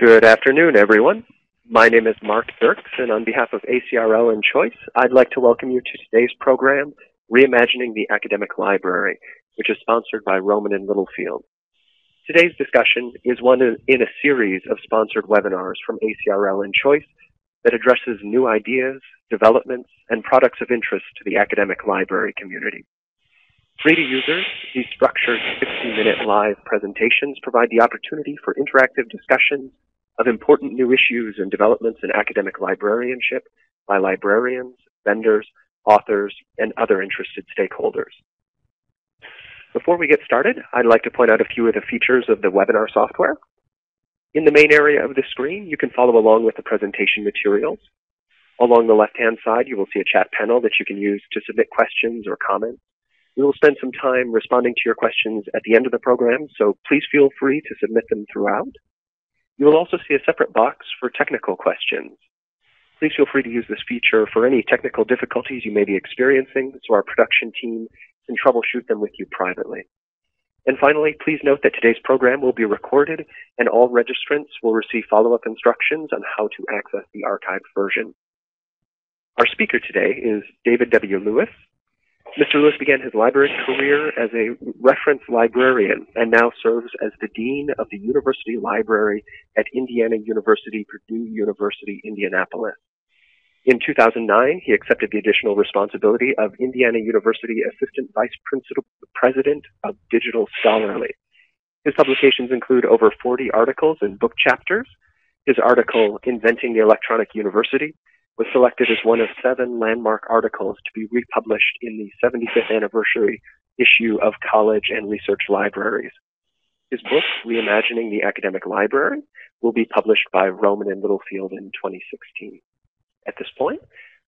Good afternoon, everyone. My name is Mark Dirks, and on behalf of ACRL and Choice, I'd like to welcome you to today's program, Reimagining the Academic Library, which is sponsored by Rowman and Littlefield. Today's discussion is one in a series of sponsored webinars from ACRL and Choice that addresses new ideas, developments, and products of interest to the academic library community. Free to users, these structured 60-minute live presentations provide the opportunity for interactive discussions of important new issues and developments in academic librarianship by librarians, vendors, authors, and other interested stakeholders. Before we get started, I'd like to point out a few of the features of the webinar software. In the main area of the screen, you can follow along with the presentation materials. Along the left-hand side, you will see a chat panel that you can use to submit questions or comments. We will spend some time responding to your questions at the end of the program, so please feel free to submit them throughout. You will also see a separate box for technical questions. Please feel free to use this feature for any technical difficulties you may be experiencing so our production team can troubleshoot them with you privately. And finally, please note that today's program will be recorded and all registrants will receive follow-up instructions on how to access the archived version. Our speaker today is David W. Lewis, Mr. Lewis began his library career as a reference librarian and now serves as the Dean of the University Library at Indiana University, Purdue University, Indianapolis. In 2009, he accepted the additional responsibility of Indiana University Assistant Vice President of Digital Scholarly. His publications include over 40 articles and book chapters. His article, Inventing the Electronic University, was selected as one of seven landmark articles to be republished in the 75th anniversary issue of College and Research Libraries. His book, Reimagining the Academic Library, will be published by Rowman and Littlefield in 2016. At this point,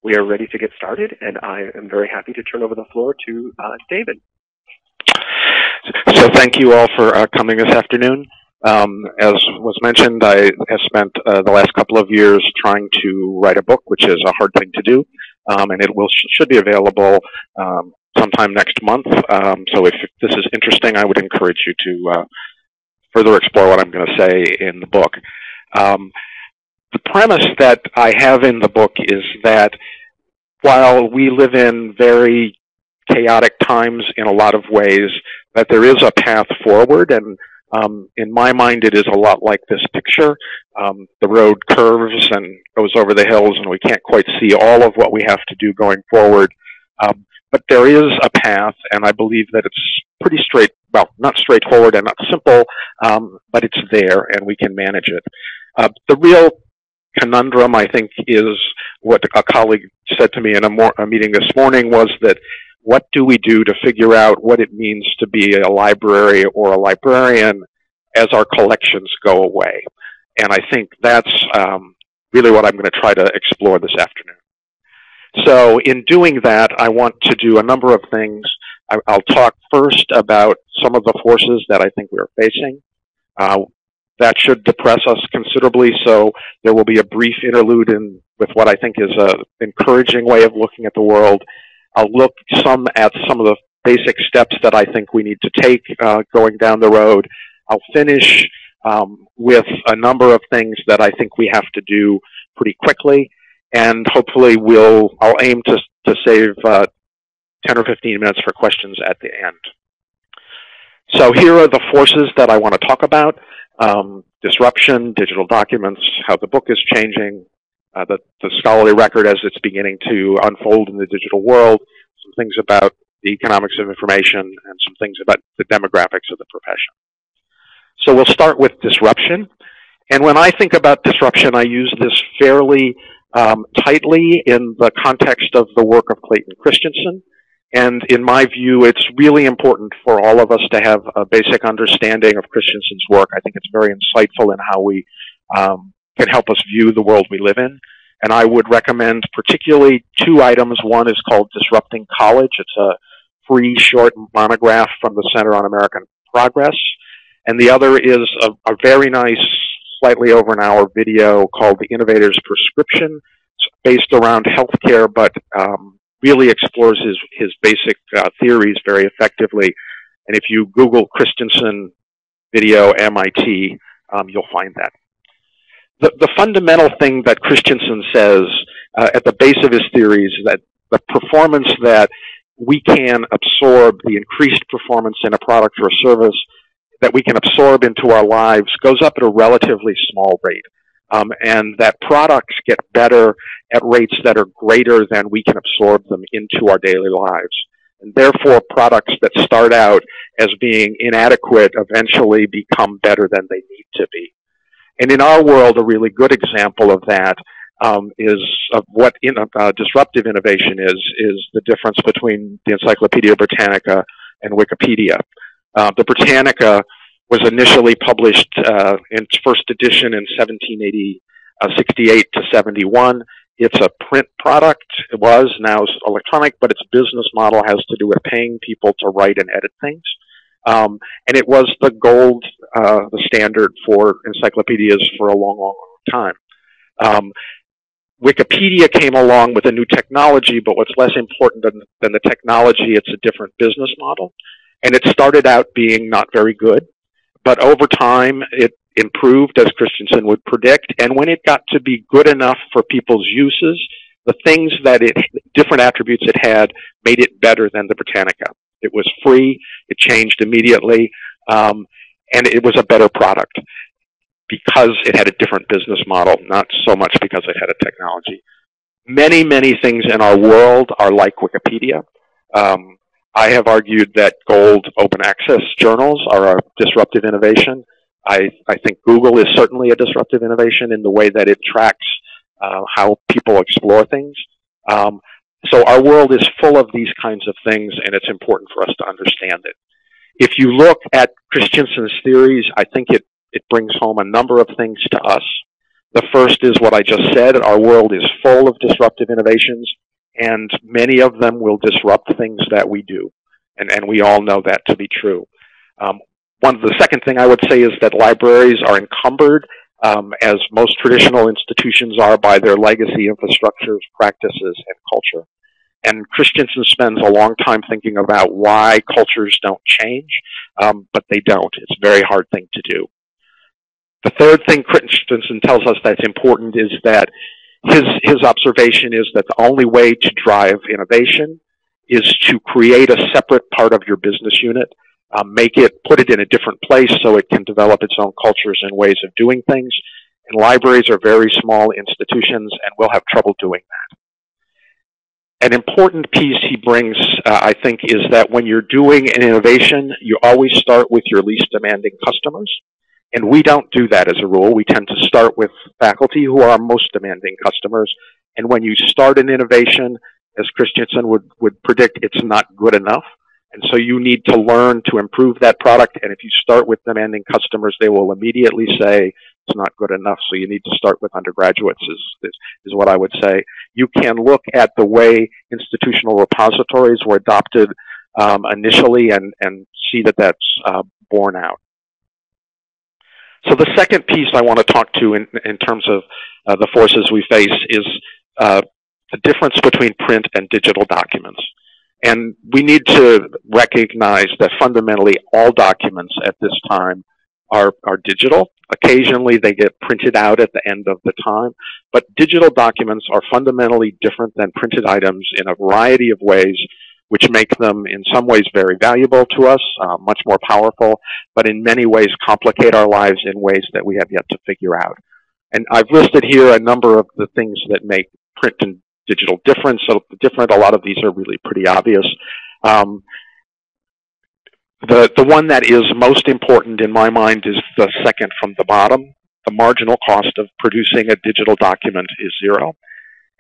we are ready to get started, and I am very happy to turn over the floor to uh, David. So thank you all for uh, coming this afternoon. Um, as was mentioned, I have spent uh, the last couple of years trying to write a book, which is a hard thing to do, um, and it will should be available um, sometime next month. Um, so if this is interesting, I would encourage you to uh, further explore what I'm going to say in the book. Um, the premise that I have in the book is that while we live in very chaotic times in a lot of ways, that there is a path forward and um, in my mind, it is a lot like this picture. Um, the road curves and goes over the hills, and we can't quite see all of what we have to do going forward. Um, but there is a path, and I believe that it's pretty straight, well, not straightforward and not simple, um, but it's there, and we can manage it. Uh, the real conundrum, I think, is what a colleague said to me in a, a meeting this morning was that what do we do to figure out what it means to be a library or a librarian as our collections go away? And I think that's um, really what I'm going to try to explore this afternoon. So in doing that, I want to do a number of things. I, will talk first about some of the forces that I think we're facing. Uh, that should depress us considerably, so there will be a brief interlude in, with what I think is an encouraging way of looking at the world I'll look some at some of the basic steps that I think we need to take uh, going down the road. I'll finish um, with a number of things that I think we have to do pretty quickly, and hopefully we'll I'll aim to to save uh, 10 or 15 minutes for questions at the end. So here are the forces that I want to talk about. Um, disruption, digital documents, how the book is changing, uh, the, the scholarly record as it's beginning to unfold in the digital world, some things about the economics of information, and some things about the demographics of the profession. So we'll start with disruption. And when I think about disruption, I use this fairly um, tightly in the context of the work of Clayton Christensen. And in my view, it's really important for all of us to have a basic understanding of Christensen's work. I think it's very insightful in how we um, can help us view the world we live in. And I would recommend particularly two items. One is called Disrupting College. It's a free short monograph from the Center on American Progress. And the other is a, a very nice, slightly over an hour video called The Innovator's Prescription. It's based around healthcare, but um, really explores his, his basic uh, theories very effectively. And if you Google Christensen video MIT, um, you'll find that. The, the fundamental thing that Christensen says uh, at the base of his theories is that the performance that we can absorb, the increased performance in a product or a service that we can absorb into our lives goes up at a relatively small rate. Um, and that products get better at rates that are greater than we can absorb them into our daily lives. And therefore, products that start out as being inadequate eventually become better than they need to be. And in our world, a really good example of that um, is of what in, uh, disruptive innovation is, is the difference between the Encyclopedia Britannica and Wikipedia. Uh, the Britannica was initially published uh, in its first edition in 1768 uh, to 71. It's a print product. It was, now it's electronic, but its business model has to do with paying people to write and edit things. Um, and it was the gold, uh, the standard for encyclopedias for a long, long, long time. Um, Wikipedia came along with a new technology, but what's less important than, than the technology, it's a different business model. And it started out being not very good, but over time it improved as Christensen would predict. And when it got to be good enough for people's uses, the things that it, different attributes it had made it better than the Britannica. It was free, it changed immediately, um, and it was a better product because it had a different business model, not so much because it had a technology. Many, many things in our world are like Wikipedia. Um, I have argued that gold open access journals are a disruptive innovation. I, I think Google is certainly a disruptive innovation in the way that it tracks uh, how people explore things. Um, so our world is full of these kinds of things, and it's important for us to understand it. If you look at Christensen's theories, I think it, it brings home a number of things to us. The first is what I just said. Our world is full of disruptive innovations, and many of them will disrupt things that we do. And, and we all know that to be true. Um, one of the second thing I would say is that libraries are encumbered, um, as most traditional institutions are, by their legacy infrastructures, practices, and culture. And Christensen spends a long time thinking about why cultures don't change, um, but they don't. It's a very hard thing to do. The third thing Christensen tells us that's important is that his, his observation is that the only way to drive innovation is to create a separate part of your business unit um, make it, put it in a different place so it can develop its own cultures and ways of doing things. And libraries are very small institutions and will have trouble doing that. An important piece he brings, uh, I think, is that when you're doing an innovation, you always start with your least demanding customers. And we don't do that as a rule. We tend to start with faculty who are our most demanding customers. And when you start an innovation, as Christensen would, would predict, it's not good enough. And so you need to learn to improve that product. And if you start with demanding customers, they will immediately say not good enough. So you need to start with undergraduates is, is, is what I would say. You can look at the way institutional repositories were adopted um, initially and, and see that that's uh, borne out. So the second piece I want to talk to in, in terms of uh, the forces we face is uh, the difference between print and digital documents. And we need to recognize that fundamentally all documents at this time are, are digital. Occasionally they get printed out at the end of the time, but digital documents are fundamentally different than printed items in a variety of ways, which make them in some ways very valuable to us, uh, much more powerful, but in many ways complicate our lives in ways that we have yet to figure out. And I've listed here a number of the things that make print and digital difference. So different, a lot of these are really pretty obvious. Um, the, the one that is most important in my mind is the second from the bottom. The marginal cost of producing a digital document is zero.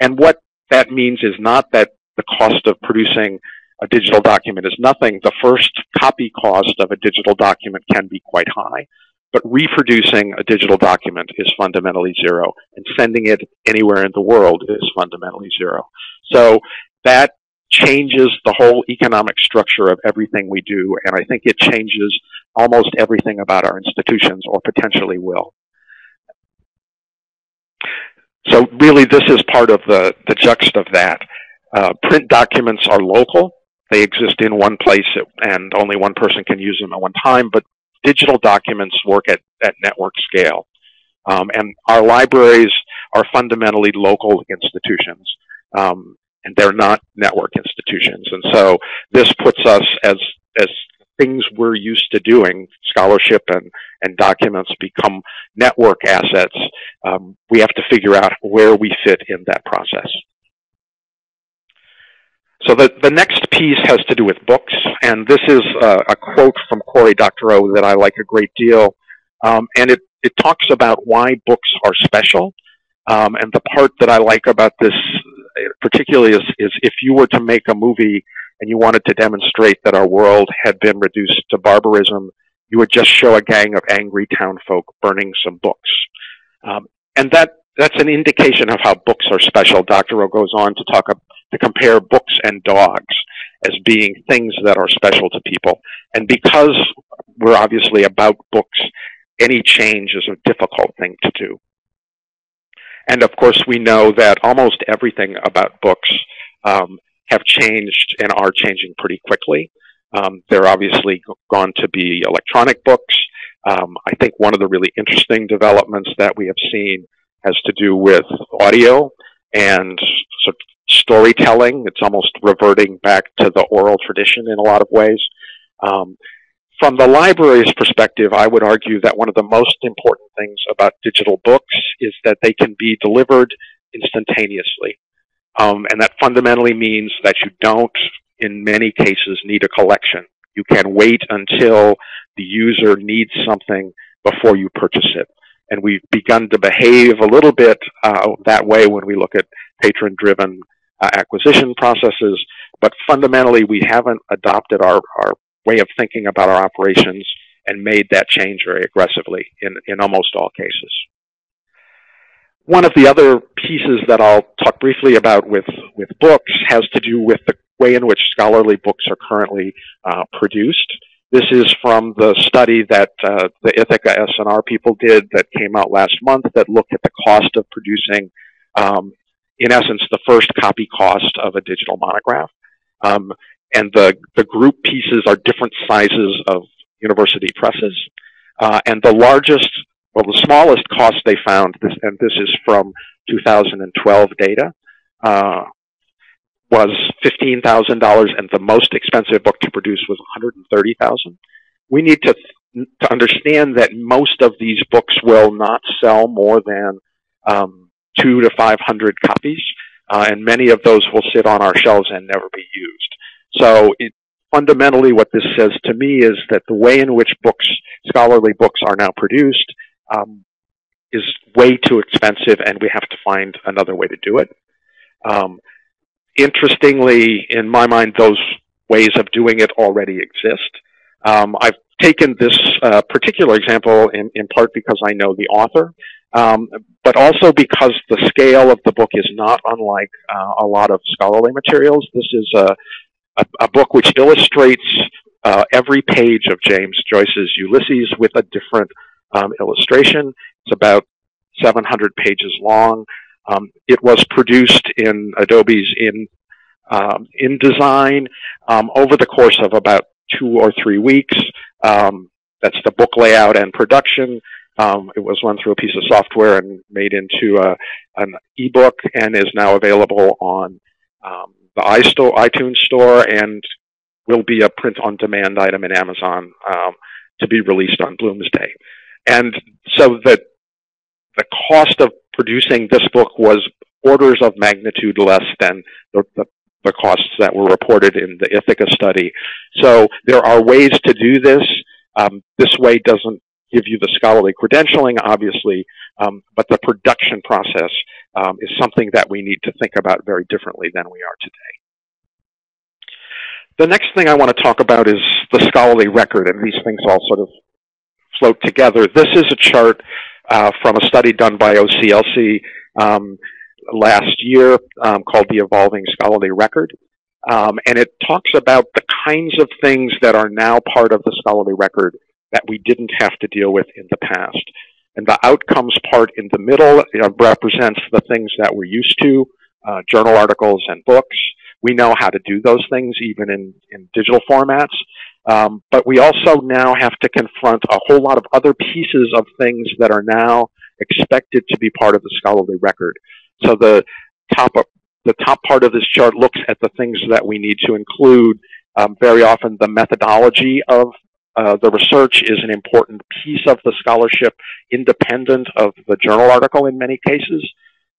And what that means is not that the cost of producing a digital document is nothing. The first copy cost of a digital document can be quite high. But reproducing a digital document is fundamentally zero, and sending it anywhere in the world is fundamentally zero. So that changes the whole economic structure of everything we do, and I think it changes almost everything about our institutions, or potentially will. So really, this is part of the, the juxt of that. Uh, print documents are local. They exist in one place, and only one person can use them at one time, but digital documents work at, at network scale. Um, and our libraries are fundamentally local institutions. Um, and they're not network institutions. And so this puts us as, as things we're used to doing, scholarship and, and documents become network assets. Um, we have to figure out where we fit in that process. So the, the next piece has to do with books, and this is a, quote from Cory Doctorow that I like a great deal, um, and it, it talks about why books are special. Um, and the part that I like about this particularly is, is if you were to make a movie and you wanted to demonstrate that our world had been reduced to barbarism, you would just show a gang of angry townfolk burning some books. Um, and that, that's an indication of how books are special. Doctorow goes on to talk to compare books and dogs as being things that are special to people. And because we're obviously about books, any change is a difficult thing to do. And of course, we know that almost everything about books um, have changed and are changing pretty quickly. Um, they're obviously gone to be electronic books. Um, I think one of the really interesting developments that we have seen has to do with audio and sort of storytelling. It's almost reverting back to the oral tradition in a lot of ways. Um, from the library's perspective, I would argue that one of the most important things about digital books is that they can be delivered instantaneously. Um, and that fundamentally means that you don't, in many cases, need a collection. You can wait until the user needs something before you purchase it. And we've begun to behave a little bit uh, that way when we look at patron-driven uh, acquisition processes. But fundamentally, we haven't adopted our, our way of thinking about our operations and made that change very aggressively in, in almost all cases. One of the other pieces that I'll talk briefly about with, with books has to do with the way in which scholarly books are currently uh, produced. This is from the study that uh, the Ithaka S+R people did that came out last month that looked at the cost of producing, um, in essence, the first copy cost of a digital monograph. Um, and the, the group pieces are different sizes of university presses. Uh, and the largest, well, the smallest cost they found, this, and this is from 2012 data, uh, was $15,000, and the most expensive book to produce was 130,000. We need to to understand that most of these books will not sell more than um, two to 500 copies, uh, and many of those will sit on our shelves and never be used. So it, fundamentally what this says to me is that the way in which books, scholarly books are now produced um, is way too expensive and we have to find another way to do it. Um, interestingly, in my mind, those ways of doing it already exist. Um, I've taken this uh, particular example in, in part because I know the author, um, but also because the scale of the book is not unlike uh, a lot of scholarly materials. This is a, a, a book which illustrates uh, every page of James Joyce's Ulysses with a different um, illustration. It's about 700 pages long. Um, it was produced in Adobe's in um, InDesign um, over the course of about two or three weeks. Um, that's the book layout and production. Um, it was run through a piece of software and made into a, an ebook and is now available on the iStore, iTunes store and will be a print-on-demand item in Amazon um, to be released on Bloomsday. And so the, the cost of producing this book was orders of magnitude less than the, the, the costs that were reported in the Ithaka study. So there are ways to do this. Um, this way doesn't give you the scholarly credentialing, obviously, um, but the production process um, is something that we need to think about very differently than we are today. The next thing I want to talk about is the scholarly record, and these things all sort of float together. This is a chart uh, from a study done by OCLC um, last year um, called the Evolving Scholarly Record. Um, and it talks about the kinds of things that are now part of the scholarly record that we didn't have to deal with in the past. And the outcomes part in the middle you know, represents the things that we're used to, uh, journal articles and books. We know how to do those things even in, in digital formats. Um, but we also now have to confront a whole lot of other pieces of things that are now expected to be part of the scholarly record. So the top the top part of this chart looks at the things that we need to include. Um, very often the methodology of uh, the research is an important piece of the scholarship, independent of the journal article in many cases.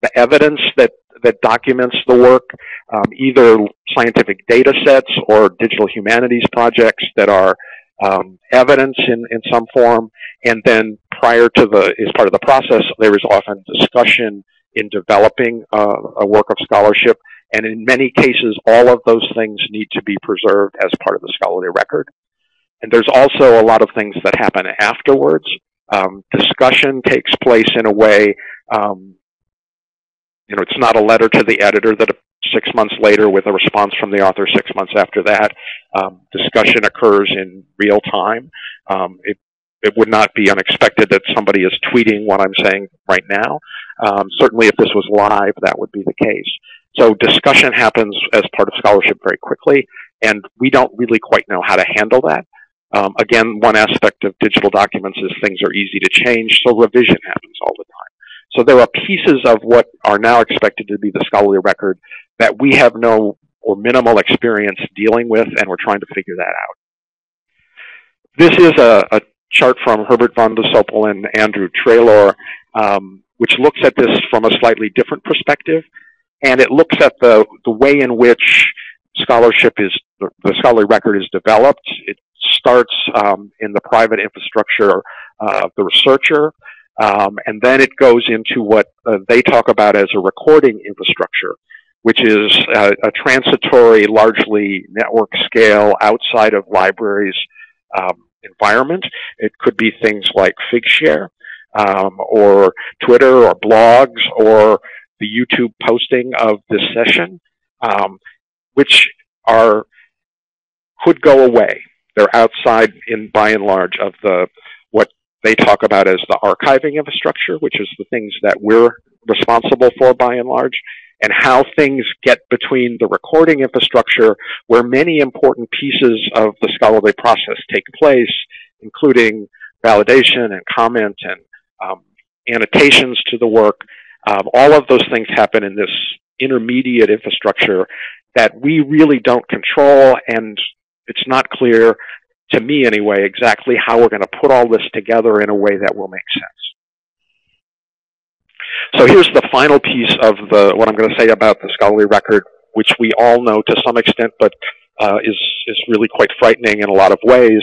The evidence that, that documents the work, um, either scientific data sets or digital humanities projects that are um, evidence in, in some form, and then prior to the, as part of the process, there is often discussion in developing uh, a work of scholarship, and in many cases, all of those things need to be preserved as part of the scholarly record. And there's also a lot of things that happen afterwards. Um, discussion takes place in a way, um, you know, it's not a letter to the editor that six months later with a response from the author six months after that. Um, discussion occurs in real time. Um, it, it would not be unexpected that somebody is tweeting what I'm saying right now. Um, certainly if this was live, that would be the case. So discussion happens as part of scholarship very quickly, and we don't really quite know how to handle that. Um, again, one aspect of digital documents is things are easy to change, so revision happens all the time. So there are pieces of what are now expected to be the scholarly record that we have no or minimal experience dealing with, and we're trying to figure that out. This is a, a chart from Herbert van de Sompel and Andrew Treloar, um, which looks at this from a slightly different perspective, and it looks at the, the way in which scholarship is, the scholarly record is developed. It starts um, in the private infrastructure uh, of the researcher, um, and then it goes into what uh, they talk about as a recording infrastructure, which is a, a transitory, largely network scale, outside of libraries um, environment. It could be things like Figshare, um, or Twitter, or blogs, or the YouTube posting of this session, um, which are could go away. They're outside, in by and large, of the what they talk about as the archiving infrastructure, which is the things that we're responsible for by and large, and how things get between the recording infrastructure, where many important pieces of the scholarly process take place, including validation and comment and um, annotations to the work. Um, all of those things happen in this intermediate infrastructure that we really don't control and it's not clear to me anyway exactly how we're going to put all this together in a way that will make sense. So here's the final piece of the what I'm going to say about the scholarly record, which we all know to some extent, but uh, is is really quite frightening in a lot of ways.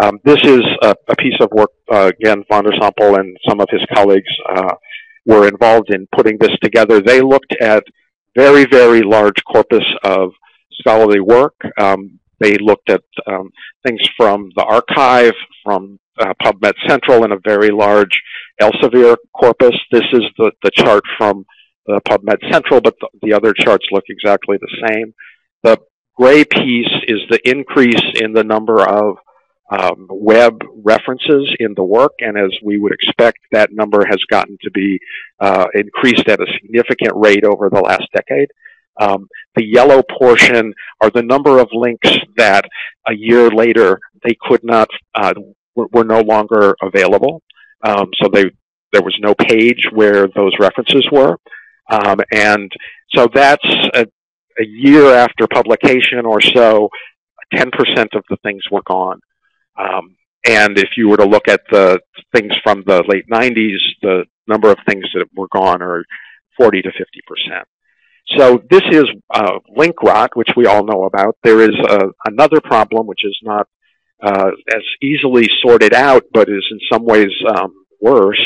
Um, this is a, a, piece of work uh, again, van der Sompel and some of his colleagues uh, were involved in putting this together. They looked at very very large corpus of scholarly work. Um, they looked at um, things from the arXiv, from uh, PubMed Central, and a very large Elsevier corpus. This is the, the chart from the PubMed Central, but the, the other charts look exactly the same. The gray piece is the increase in the number of um, web references in the work, and as we would expect, that number has gotten to be uh, increased at a significant rate over the last decade. Um, the yellow portion are the number of links that a year later they could not, uh, were, were, no longer available. Um, so they, there was no page where those references were. Um, and so that's a, a, year after publication or so, 10% of the things were gone. Um, and if you were to look at the things from the late 90s, the number of things that were gone are 40 to 50 percent. So this is uh, link rot, which we all know about. There is uh, another problem, which is not uh, as easily sorted out, but is in some ways um, worse,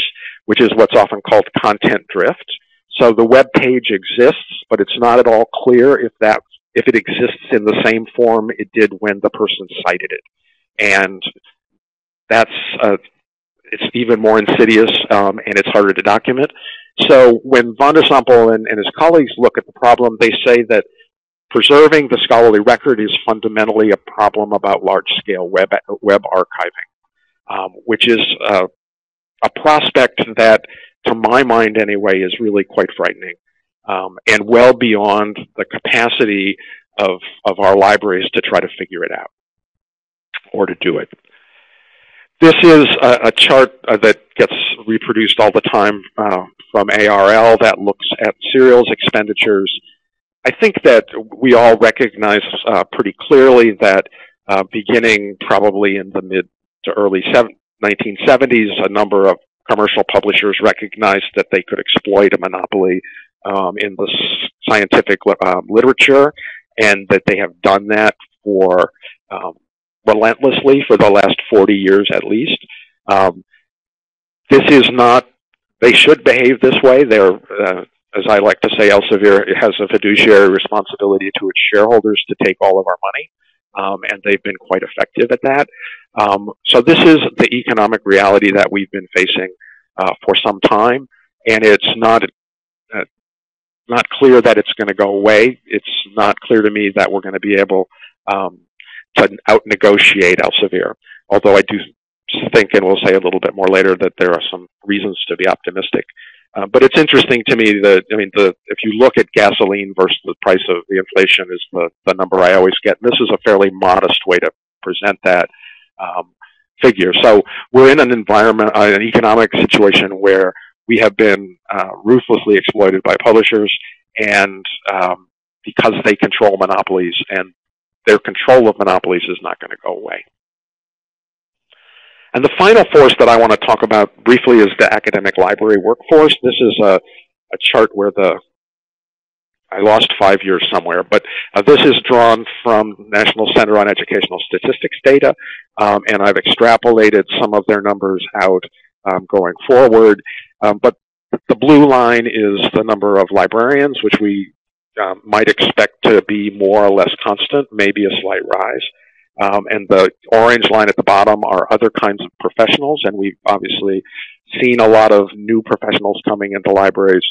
which is what's often called content drift. So the web page exists, but it's not at all clear if that if it exists in the same form it did when the person cited it, and that's uh, it's even more insidious um, and it's harder to document. So when van der Sompel and, and his colleagues look at the problem, they say that preserving the scholarly record is fundamentally a problem about large-scale web web archiving, um, which is uh, a prospect that, to my mind anyway, is really quite frightening um, and well beyond the capacity of of our libraries to try to figure it out or to do it. This is a, a chart uh, that gets reproduced all the time uh, from ARL that looks at serials expenditures. I think that we all recognize uh, pretty clearly that uh, beginning probably in the mid to early 1970s, a number of commercial publishers recognized that they could exploit a monopoly um, in the scientific um, literature, and that they have done that for um, relentlessly for the last 40 years at least. Um, this is not, they should behave this way. They're, uh, as I like to say, Elsevier has a fiduciary responsibility to its shareholders to take all of our money. Um, and they've been quite effective at that. Um, so this is the economic reality that we've been facing uh, for some time, and it's not uh, not clear that it's going to go away. It's not clear to me that we're going to be able um, to out negotiate Elsevier. Although I do think, and we'll say a little bit more later, that there are some reasons to be optimistic. Uh, but it's interesting to me that I mean, the if you look at gasoline versus the price of the inflation is the the number I always get. And this is a fairly modest way to present that um, figure. So we're in an environment, uh, an economic situation where we have been uh, ruthlessly exploited by publishers, and um, because they control monopolies and their control of monopolies is not going to go away. And the final force that I want to talk about briefly is the academic library workforce. This is a, a chart where the I lost five years somewhere, but uh, this is drawn from National Center on Educational Statistics data, um, and I've extrapolated some of their numbers out um, going forward. Um, but the blue line is the number of librarians, which we um, might expect to be more or less constant, maybe a slight rise. Um, and the orange line at the bottom are other kinds of professionals, and we've obviously seen a lot of new professionals coming into libraries.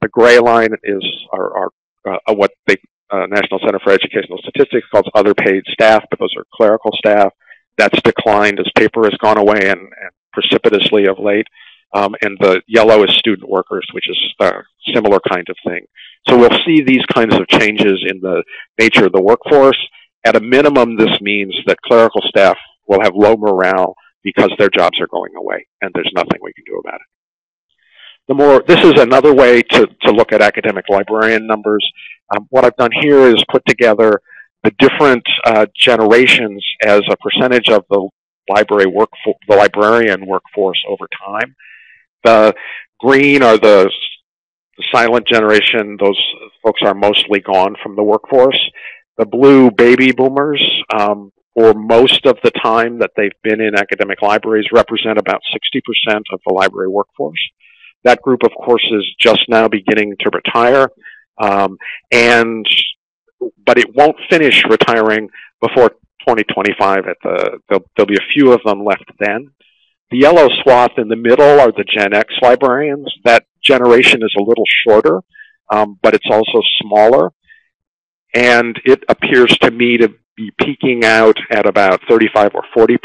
The gray line is are, are uh, what the uh, National Center for Educational Statistics calls other paid staff, but those are clerical staff. That's declined as paper has gone away and, and precipitously of late. Um, and the yellow is student workers, which is a similar kind of thing. So we'll see these kinds of changes in the nature of the workforce. At a minimum, this means that clerical staff will have low morale because their jobs are going away, and there's nothing we can do about it. The more, this is another way to, to look at academic librarian numbers. Um, what I've done here is put together the different uh, generations as a percentage of the library work the librarian workforce over time. The green are the silent generation, those folks are mostly gone from the workforce. The blue baby boomers, um, for most of the time that they've been in academic libraries, represent about 60% of the library workforce. That group, of course, is just now beginning to retire, um, and but it won't finish retiring before 2025. At the there'll, there'll be a few of them left then. The yellow swath in the middle are the Gen X librarians. That generation is a little shorter, um, but it's also smaller. And it appears to me to be peaking out at about 35 or 40%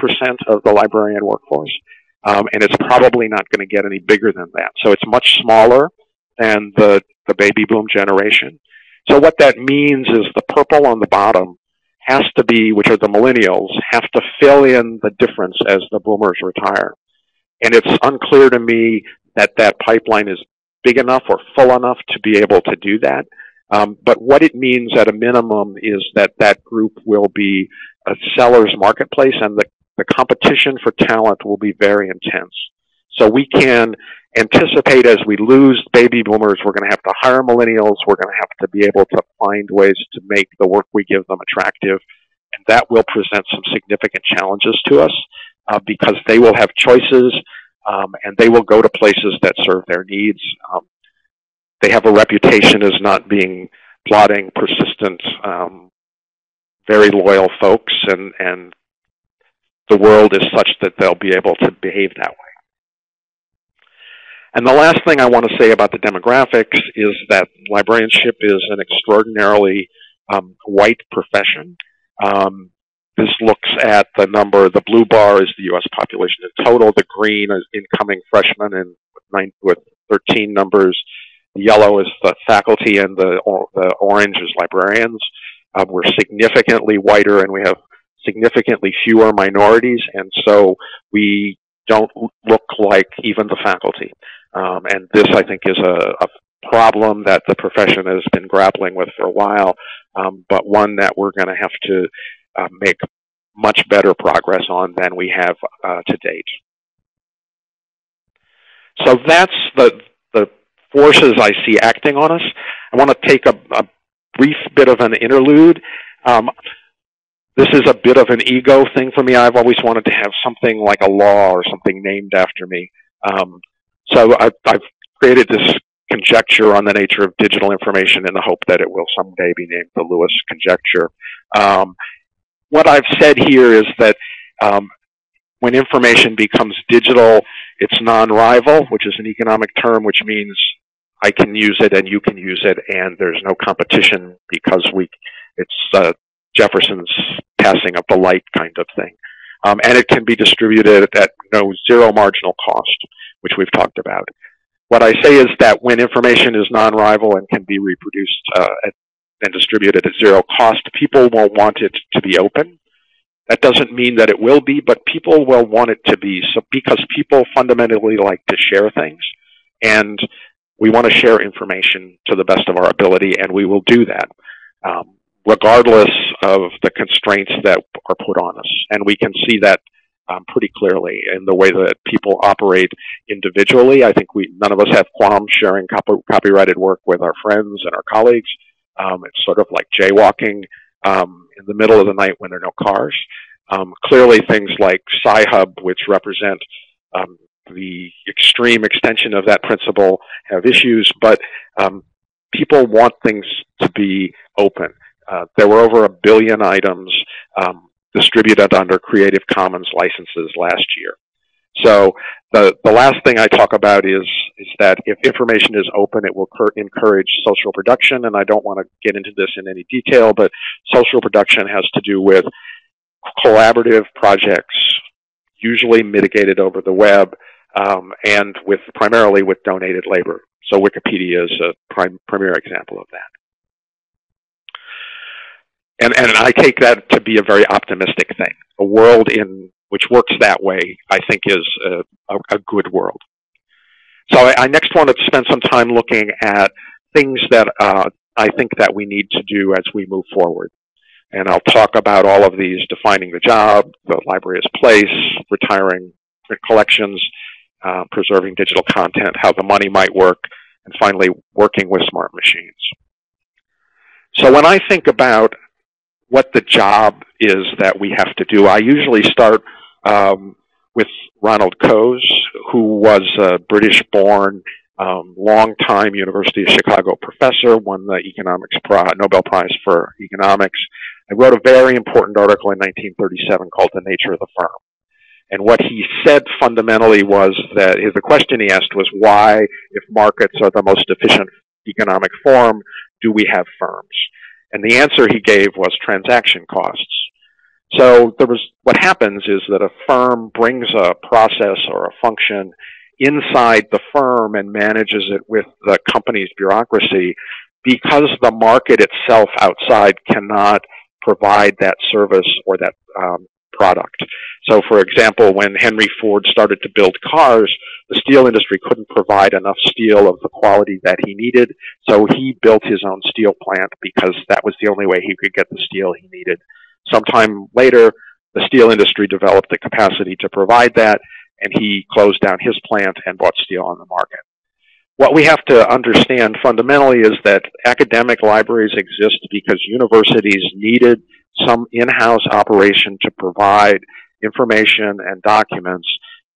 of the librarian workforce. Um, and it's probably not going to get any bigger than that. So it's much smaller than the, the baby boom generation. So what that means is the purple on the bottom has to be, which are the millennials, have to fill in the difference as the boomers retire. And it's unclear to me that that pipeline is big enough or full enough to be able to do that. Um, but what it means at a minimum is that that group will be a seller's marketplace and the, the competition for talent will be very intense. So we can anticipate as we lose baby boomers, we're going to have to hire millennials. We're going to have to be able to find ways to make the work we give them attractive. And that will present some significant challenges to us uh, because they will have choices um, and they will go to places that serve their needs. Um, they have a reputation as not being plodding, persistent, um, very loyal folks, and, and the world is such that they'll be able to behave that way. And the last thing I want to say about the demographics is that librarianship is an extraordinarily um, white profession. Um, this looks at the number, the blue bar is the U.S. population in total, the green is incoming freshmen and nine, with 13 numbers, the yellow is the faculty, and the, the orange is librarians. Um, we're significantly whiter, and we have significantly fewer minorities, and so we don't look like even the faculty. Um, and this, I think, is a, a, problem that the profession has been grappling with for a while, um, but one that we're going to have to uh, make much better progress on than we have uh, to date. So that's the, the forces I see acting on us. I want to take a, a brief bit of an interlude. Um, this is a bit of an ego thing for me. I've always wanted to have something like a law or something named after me. Um, so I've, I've created this conjecture on the nature of digital information in the hope that it will someday be named the Lewis conjecture. Um, what I've said here is that um, when information becomes digital, it's non-rival, which is an economic term, which means I can use it and you can use it, and there's no competition because we it's uh, Jefferson's passing of the light kind of thing. Um, and it can be distributed at no zero marginal cost, which we've talked about. What I say is that when information is non-rival and can be reproduced uh, at, and distributed at zero cost, people will want it to be open. That doesn't mean that it will be, but people will want it to be so because people fundamentally like to share things. And we want to share information to the best of our ability, and we will do that. Um, regardless of the constraints that are put on us. And we can see that um, pretty clearly in the way that people operate individually. I think we none of us have qualms sharing copy, copyrighted work with our friends and our colleagues. Um, it's sort of like jaywalking um, in the middle of the night when there are no cars. Um, clearly, things like Sci-Hub, which represent um, the extreme extension of that principle, have issues, but um, people want things to be open. Uh, there were over a billion items um, distributed under Creative Commons licenses last year. So the, the last thing I talk about is, is that if information is open, it will encourage social production. And I don't want to get into this in any detail, but social production has to do with collaborative projects, usually mitigated over the web, um, and with primarily with donated labor. So Wikipedia is a prim premier example of that. And, and I take that to be a very optimistic thing. A world in which works that way, I think, is a, a, a good world. So I, I, next want to spend some time looking at things that uh, I think that we need to do as we move forward. And I'll talk about all of these, defining the job, the library as place, retiring collections, uh, preserving digital content, how the money might work, and finally, working with smart machines. So when I think about what the job is that we have to do. I usually start um, with Ronald Coase, who was a British-born, um, long-time University of Chicago professor, won the economics Prize, Nobel Prize for economics. I wrote a very important article in 1937 called "The Nature of the Firm." And what he said fundamentally was that the question he asked was why, if markets are the most efficient economic form, do we have firms? And the answer he gave was transaction costs. So there was, what happens is that a firm brings a process or a function inside the firm and manages it with the company's bureaucracy because the market itself outside cannot provide that service or that um, product. So for example, when Henry Ford started to build cars, the steel industry couldn't provide enough steel of the quality that he needed, so he built his own steel plant because that was the only way he could get the steel he needed. Sometime later, the steel industry developed the capacity to provide that, and he closed down his plant and bought steel on the market. What we have to understand fundamentally is that academic libraries exist because universities needed some in-house operation to provide information and documents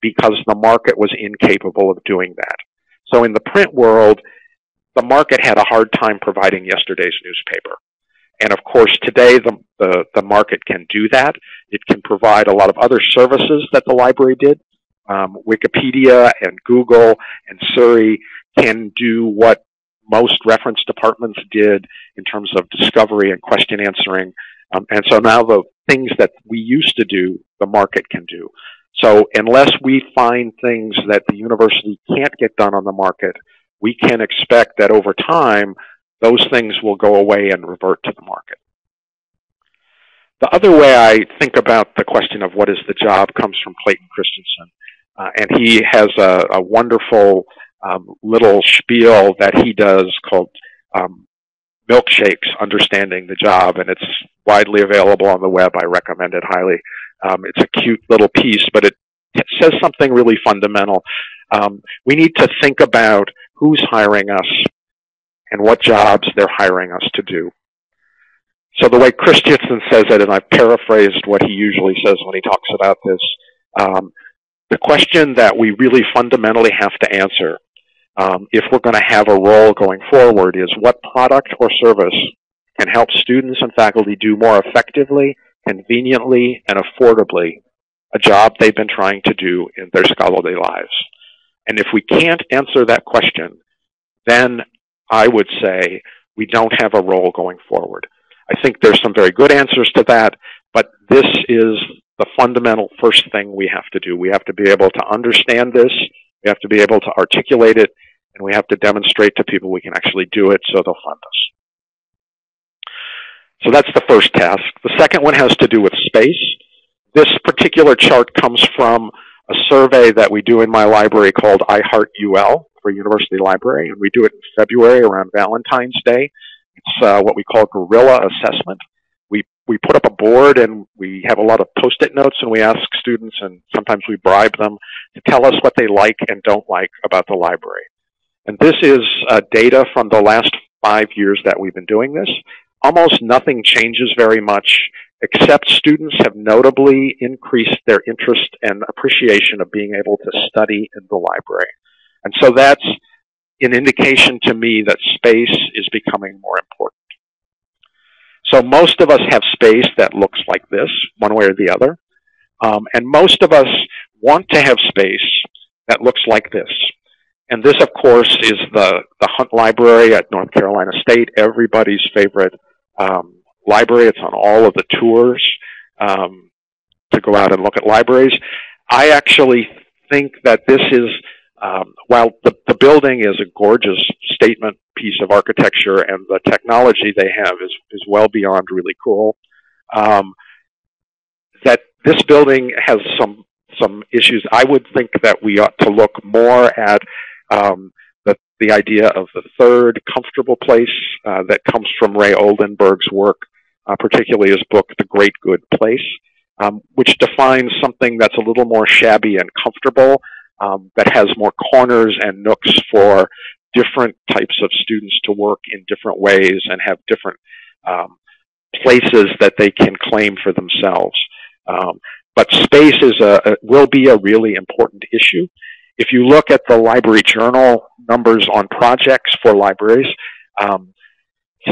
because the market was incapable of doing that. So in the print world, the market had a hard time providing yesterday's newspaper. And of course, today the, the, the, market can do that. It can provide a lot of other services that the library did. Um, Wikipedia and Google and Siri can do what most reference departments did in terms of discovery and question answering um, and so now the things that we used to do, the market can do. So unless we find things that the university can't get done on the market, we can expect that over time, those things will go away and revert to the market. The other way I think about the question of what is the job comes from Clayton Christensen. Uh, and he has a, a wonderful um, little spiel that he does called um, Milkshakes Understanding the Job, and it's widely available on the web. I recommend it highly. Um, it's a cute little piece, but it, it says something really fundamental. Um, we need to think about who's hiring us and what jobs they're hiring us to do. So the way Christensen says it, and I've paraphrased what he usually says when he talks about this, um, the question that we really fundamentally have to answer um, if we're going to have a role going forward is what product or service can help students and faculty do more effectively, conveniently, and affordably a job they've been trying to do in their scholarly lives. And if we can't answer that question, then I would say we don't have a role going forward. I think there's some very good answers to that, but this is the fundamental first thing we have to do. We have to be able to understand this, we have to be able to articulate it, and we have to demonstrate to people we can actually do it so they'll fund us. So that's the first task. The second one has to do with space. This particular chart comes from a survey that we do in my library called I Heart UL for University Library, and we do it in February around Valentine's Day. It's uh, what we call guerrilla assessment. We we put up a board and we have a lot of post-it notes, and we ask students, and sometimes we bribe them to tell us what they like and don't like about the library. And this is uh, data from the last five years that we've been doing this. Almost nothing changes very much, except students have notably increased their interest and appreciation of being able to study in the library. And so that's an indication to me that space is becoming more important. So most of us have space that looks like this, one way or the other. Um, and most of us want to have space that looks like this. And this, of course, is the, the Hunt Library at North Carolina State, everybody's favorite um, library. It's on all of the tours um, to go out and look at libraries. I actually think that this is um, while the, the building is a gorgeous statement piece of architecture and the technology they have is, is well beyond really cool, um, that this building has some some issues. I would think that we ought to look more at um, the, the idea of the third comfortable place uh, that comes from Ray Oldenburg's work, uh, particularly his book, The Great Good Place, um, which defines something that's a little more shabby and comfortable um, that has more corners and nooks for different types of students to work in different ways and have different um, places that they can claim for themselves. Um, but space is a, a, will be a really important issue. If you look at the library journal numbers on projects for libraries, um,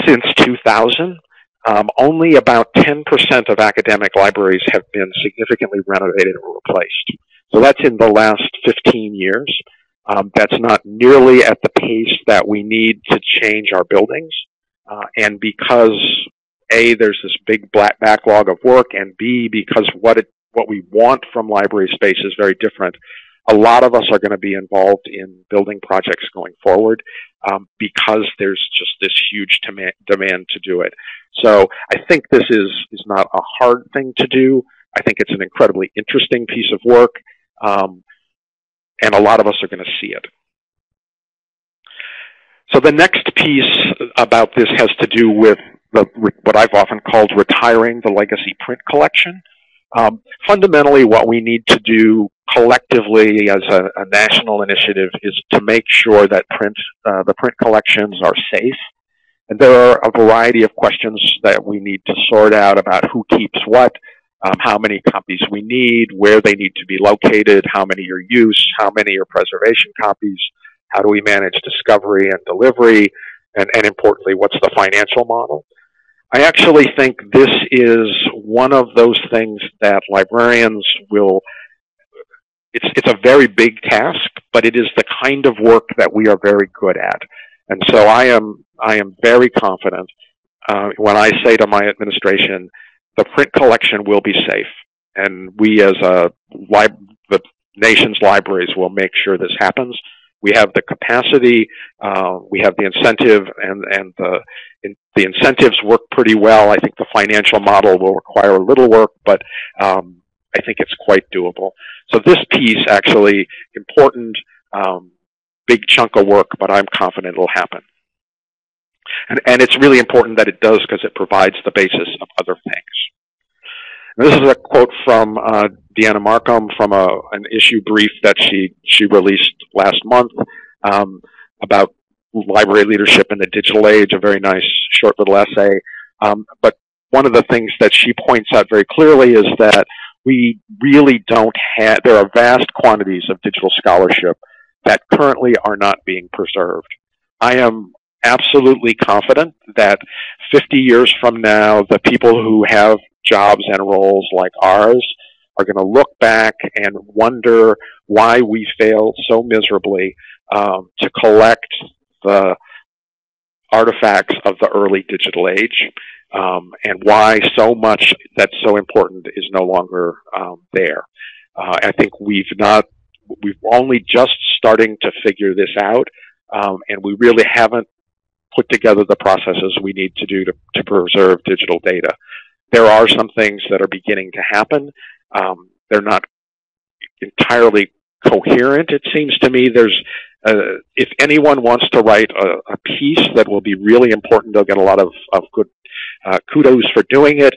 since 2000, um, only about 10% of academic libraries have been significantly renovated or replaced. So that's in the last 15 years. Um, that's not nearly at the pace that we need to change our buildings. Uh, and because A, there's this big black backlog of work, and B, because what it, what we want from library space is very different. A lot of us are going to be involved in building projects going forward um, because there's just this huge demand, demand to do it. So I think this is is not a hard thing to do. I think it's an incredibly interesting piece of work. Um, and a lot of us are going to see it. So the next piece about this has to do with the, what I've often called retiring the legacy print collection. Um, fundamentally, what we need to do collectively as a, a, national initiative is to make sure that print, uh, the print collections are safe. And there are a variety of questions that we need to sort out about who keeps what, um, how many copies we need, where they need to be located, how many are use, how many are preservation copies, how do we manage discovery and delivery, and, and importantly, what's the financial model. I actually think this is one of those things that librarians will it's it's a very big task, but it is the kind of work that we are very good at. And so I am I am very confident uh, when I say to my administration, the print collection will be safe, and we as a lib- the nation's libraries will make sure this happens. We have the capacity, uh, we have the incentive, and, and the, in, the incentives work pretty well. I think the financial model will require a little work, but um, I think it's quite doable. So this piece actually important, um, big chunk of work, but I'm confident it'll happen. And, and it's really important that it does because it provides the basis of other things. And this is a quote from uh, Deanna Marcum from a, an issue brief that she, she released last month um, about library leadership in the digital age, a very nice short little essay. Um, but one of the things that she points out very clearly is that we really don't have, there are vast quantities of digital scholarship that currently are not being preserved. I am absolutely confident that 50 years from now, the people who have jobs and roles like ours are going to look back and wonder why we failed so miserably um, to collect the artifacts of the early digital age um, and why so much that's so important is no longer um, there. Uh, I think we've not, we've only just starting to figure this out, um, and we really haven't put together the processes we need to do to, to preserve digital data. There are some things that are beginning to happen. Um, they're not entirely coherent, it seems to me. There's, uh, if anyone wants to write a, a, piece that will be really important, they'll get a lot of, of good uh, kudos for doing it.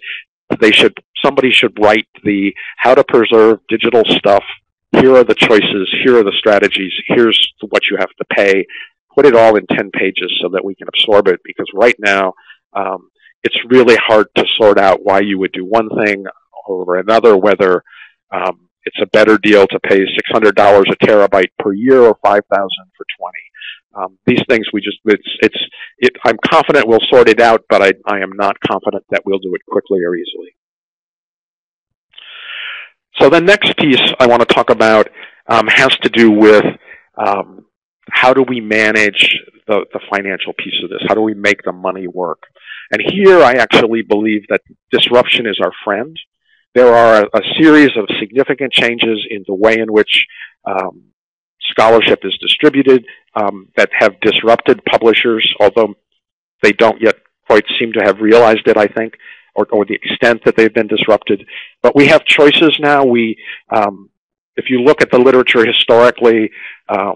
They should, somebody should write the how to preserve digital stuff. Here are the choices. Here are the strategies. Here's what you have to pay put it all in 10 pages so that we can absorb it because right now um, it's really hard to sort out why you would do one thing over another, whether um, it's a better deal to pay $600 a terabyte per year or 5000 for 20 um, these things we just it's it's it, I'm confident we'll sort it out, but I, I am not confident that we'll do it quickly or easily. So the next piece I want to talk about um, has to do with um, how do we manage the, the financial piece of this? How do we make the money work? And here I actually believe that disruption is our friend. There are a, a series of significant changes in the way in which um, scholarship is distributed um, that have disrupted publishers, although they don't yet quite seem to have realized it, I think, or, or the extent that they've been disrupted. But we have choices now. We, um, if you look at the literature historically, uh,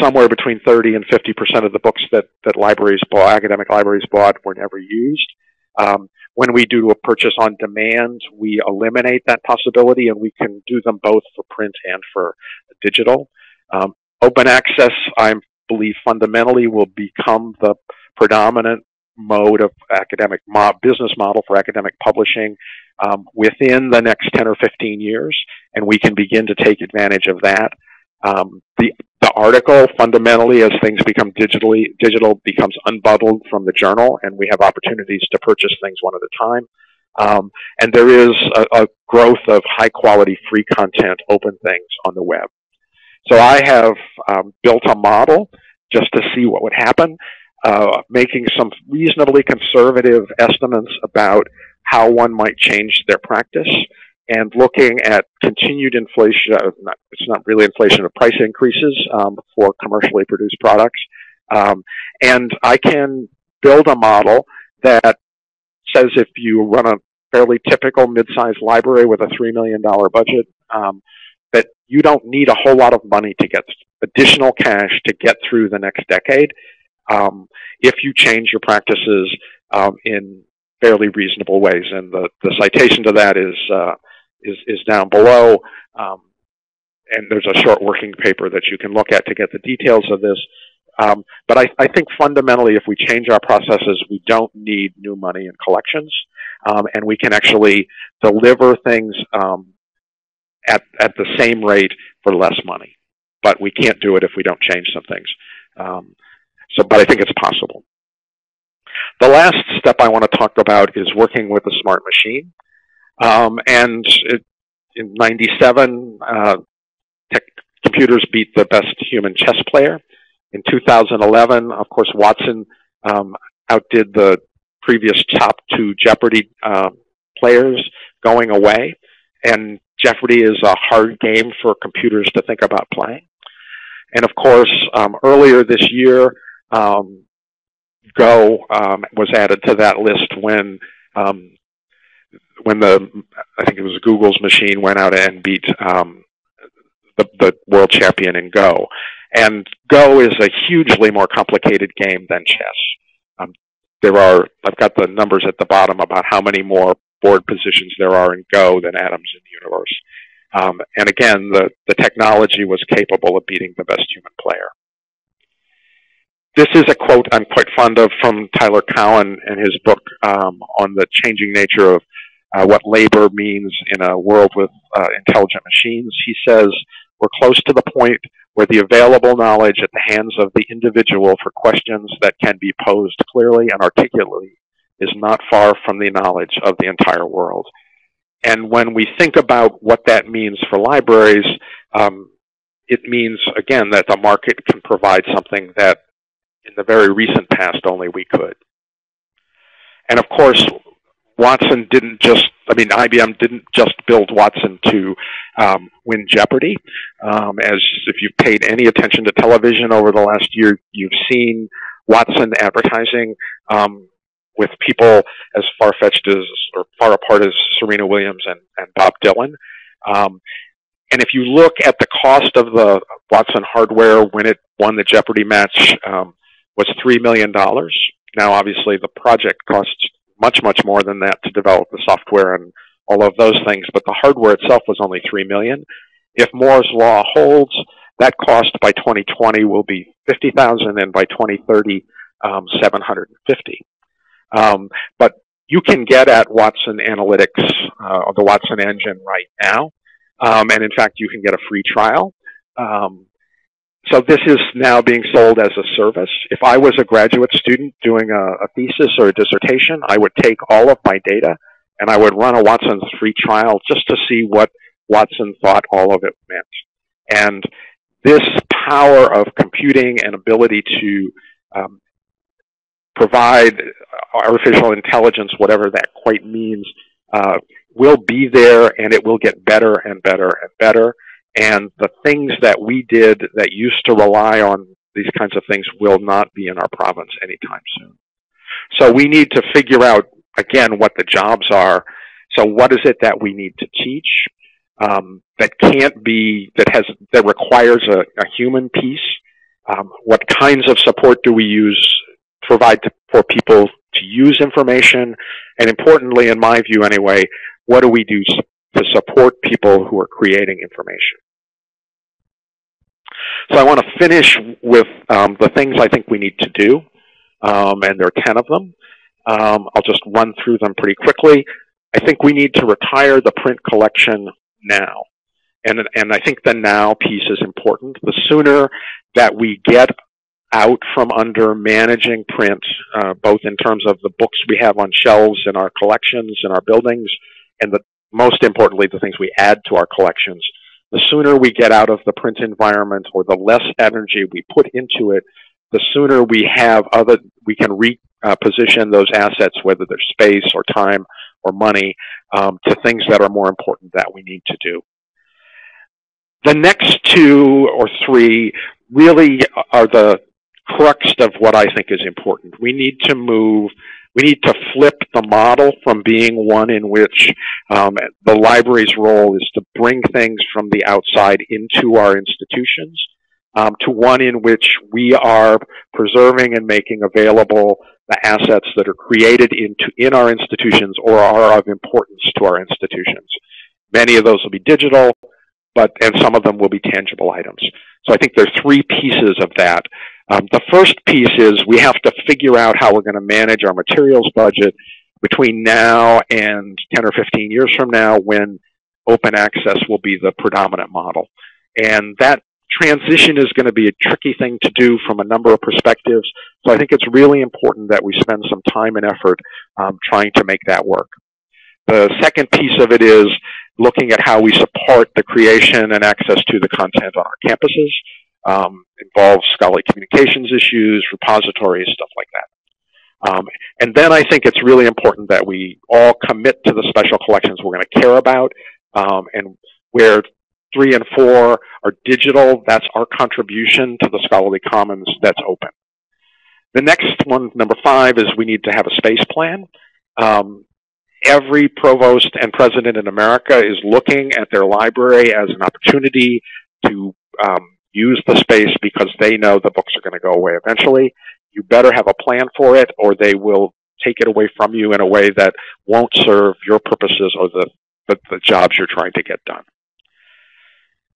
somewhere between 30 and 50 percent of the books that, that libraries bought, academic libraries bought, were never used. Um, when we do a purchase on demand, we eliminate that possibility, and we can do them both for print and for digital. Um, open access, I believe, fundamentally will become the predominant mode of academic mo business model for academic publishing um, within the next 10 or 15 years, and we can begin to take advantage of that. Um, the the article fundamentally, as things become digitally digital, becomes unbundled from the journal, and we have opportunities to purchase things one at a time. Um, and there is a, a, growth of high quality free content, open things on the web. So I have um, built a model just to see what would happen, uh, making some reasonably conservative estimates about how one might change their practice and looking at continued inflation, uh, not, it's not really inflation, but price increases um, for commercially produced products. Um, and I can build a model that says if you run a fairly typical mid-sized library with a $3 million budget, um, that you don't need a whole lot of money to get additional cash to get through the next decade um, if you change your practices um, in fairly reasonable ways. And the, the citation to that is uh, is, is down below. Um, and there's a short working paper that you can look at to get the details of this. Um, but I, I, think fundamentally, if we change our processes, we don't need new money in collections, um, and we can actually deliver things um, at at the same rate for less money. But we can't do it if we don't change some things. Um, so, but I think it's possible. The last step I want to talk about is working with a smart machine. Um, and it, in 97, uh, tech, computers beat the best human chess player. In 2011, of course, Watson um, outdid the previous top two Jeopardy uh, players going away. And Jeopardy is a hard game for computers to think about playing. And of course, um, earlier this year, um, Go um, was added to that list when um, when the I think it was Google's machine went out and beat um, the, the world champion in Go. And Go is a hugely more complicated game than chess. Um, there are I've got the numbers at the bottom about how many more board positions there are in Go than atoms in the universe. Um, and again, the, the technology was capable of beating the best human player. This is a quote I'm quite fond of from Tyler Cowen in his book um, on the changing nature of uh, what labor means in a world with uh, intelligent machines. He says, we're close to the point where the available knowledge at the hands of the individual for questions that can be posed clearly and articulately is not far from the knowledge of the entire world. And when we think about what that means for libraries, um, it means, again, that the market can provide something that in the very recent past only we could. And of course, Watson didn't just, I mean, IBM didn't just build Watson to um, win Jeopardy. Um, as if you've paid any attention to television over the last year, you've seen Watson advertising um, with people as far-fetched as, or far apart as Serena Williams and, and Bob Dylan. Um, and if you look at the cost of the Watson hardware when it won the Jeopardy match, um, was $3 million. Now, obviously, the project costs much, much more than that to develop the software and all of those things, but the hardware itself was only 3 million. If Moore's law holds, that cost by 2020 will be 50,000 and by 2030, um, 750. Um, but you can get at Watson Analytics, uh, the Watson engine right now. Um, and in fact, you can get a free trial. Um, so this is now being sold as a service. If I was a graduate student doing a, a, thesis or a dissertation, I would take all of my data and I would run a Watson free trial just to see what Watson thought all of it meant. And this power of computing and ability to um, provide artificial intelligence, whatever that quite means, uh, will be there and it will get better and better and better. And the things that we did that used to rely on these kinds of things will not be in our province anytime soon. So we need to figure out, again, what the jobs are. So what is it that we need to teach um, that can't be, that has, that requires a, a human piece? Um, what kinds of support do we use, provide to, for people to use information? And importantly, in my view anyway, what do we do to support people who are creating information. So I want to finish with um, the things I think we need to do, um, and there are 10 of them. Um, I'll just run through them pretty quickly. I think we need to retire the print collection now. And, and I think the now piece is important. The sooner that we get out from under managing print, uh, both in terms of the books we have on shelves in our collections in our buildings, and the most importantly, the things we add to our collections. The sooner we get out of the print environment or the less energy we put into it, the sooner we have other, we can reposition uh, those assets, whether they're space or time or money, um, to things that are more important that we need to do. The next two or three really are the crux of what I think is important. We need to move we need to flip the model from being one in which um, the library's role is to bring things from the outside into our institutions um, to one in which we are preserving and making available the assets that are created into in our institutions or are of importance to our institutions. Many of those will be digital, but and some of them will be tangible items. So I think there are three pieces of that um, the first piece is we have to figure out how we're going to manage our materials budget between now and 10 or 15 years from now when open access will be the predominant model. And that transition is going to be a tricky thing to do from a number of perspectives. So I think it's really important that we spend some time and effort um, trying to make that work. The second piece of it is looking at how we support the creation and access to the content on our campuses um, involves scholarly communications issues, repositories, stuff like that. Um, and then I think it's really important that we all commit to the special collections we're going to care about um, and where three and four are digital. That's our contribution to the scholarly commons that's open. The next one, number five, is we need to have a space plan. Um, every provost and president in America is looking at their library as an opportunity to um, use the space because they know the books are going to go away eventually. You better have a plan for it or they will take it away from you in a way that won't serve your purposes or the, the, the jobs you're trying to get done.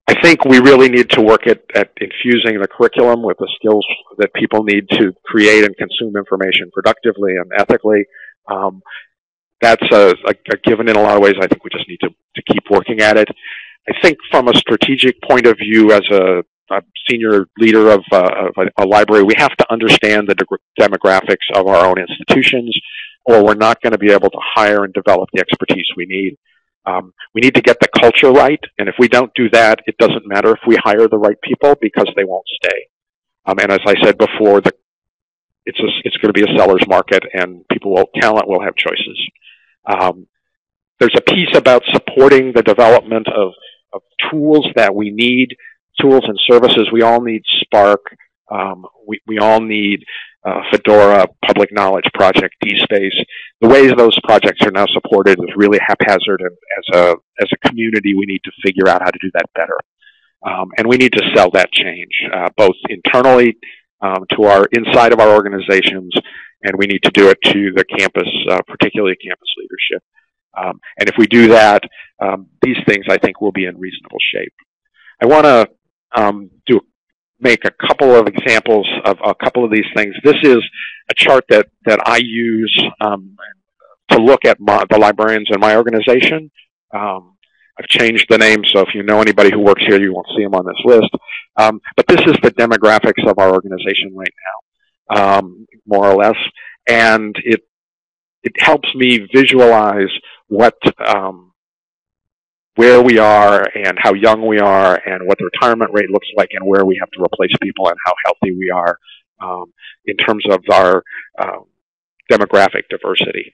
I think we really need to work at, at infusing the curriculum with the skills that people need to create and consume information productively and ethically. Um, that's a, a, a, given in a lot of ways. I think we just need to, to keep working at it. I think from a strategic point of view, as a, a senior leader of, uh, of a, a, library, we have to understand the de demographics of our own institutions, or we're not going to be able to hire and develop the expertise we need. Um, we need to get the culture right, and if we don't do that, it doesn't matter if we hire the right people because they won't stay. Um, and as I said before, the, it's a, it's going to be a seller's market, and people will talent will have choices. Um, there's a piece about supporting the development of, of tools that we need, tools and services. We all need SPARC. Um, we, we all need uh, Fedora, Public Knowledge Project, DSpace. The ways those projects are now supported is really haphazard, and as a as a community, we need to figure out how to do that better. Um, and we need to sell that change, uh, both internally um, to our inside of our organizations, and we need to do it to the campus, uh, particularly campus leadership. Um, and if we do that, um, these things I think will be in reasonable shape. I want to um, do make a couple of examples of a couple of these things. This is a chart that, that I use um, to look at my, the librarians in my organization. Um, I've changed the name, so if you know anybody who works here, you won't see them on this list. Um, but this is the demographics of our organization right now, um, more or less, and it it helps me visualize what um, where we are and how young we are and what the retirement rate looks like and where we have to replace people and how healthy we are um, in terms of our um, demographic diversity.